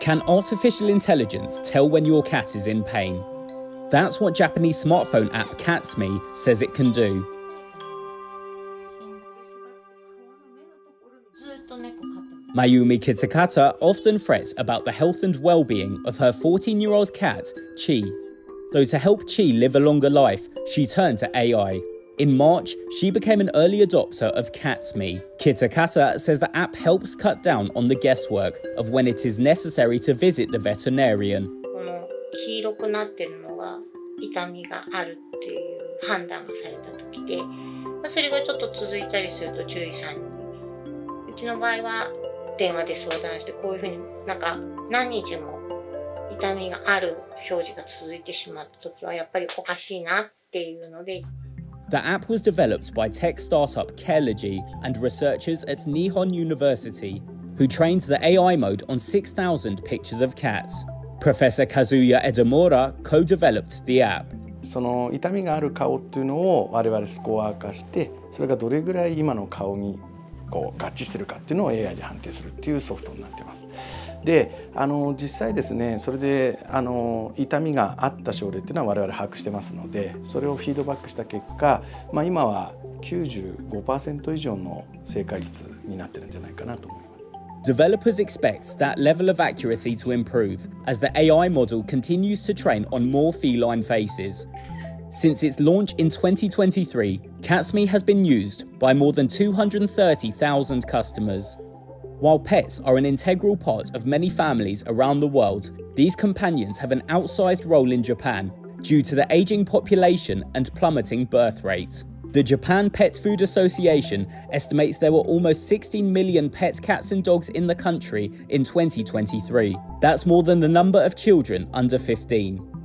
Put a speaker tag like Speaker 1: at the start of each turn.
Speaker 1: Can artificial intelligence tell when your cat is in pain? That's what Japanese smartphone app CatsMe says it can do. Mayumi Kitakata often frets about the health and well-being of her 14-year-old cat, Chi. Though to help Chi live a longer life, she turned to AI. In March, she became an early adopter of Catsme. Kitakata says the app helps cut down on the guesswork of when it is necessary to visit the veterinarian.
Speaker 2: 黄色くなってるのが痛みがあるっていう判断がされた時で、まあ、それがちょっと続いたりすると獣医さんにうちの場合は電話で相談してこういうふうになんか何日も痛みがある表示が続いてしまった時はやっぱりおかしいなっていうので
Speaker 1: The app was developed by tech startup Carelogy and researchers at Nihon University, who trained the AI mode on 6,000 pictures of cats. Professor Kazuya Edamura co-developed the app.
Speaker 3: その痛みがある顔っていうのを我々スコア化してそれがどれぐらい今の顔に こう合致してるかっていうのを AI で判定するっていうソフトになってます。であの実際ですねそれであの痛みがあった症例っていうのは我々把握してますのでそれをフィードバックした結果、まあ、今は95%以上の正解率になってるんじゃないかなと思います。
Speaker 1: Developers expect that level of accuracy to improve as the AI model continues to train on more feline faces. Since its launch in 2023, CatsMe has been used by more than 230,000 customers. While pets are an integral part of many families around the world, these companions have an outsized role in Japan due to the aging population and plummeting birth rate. The Japan Pet Food Association estimates there were almost 16 million pet cats and dogs in the country in 2023. That's more than the number of children under 15.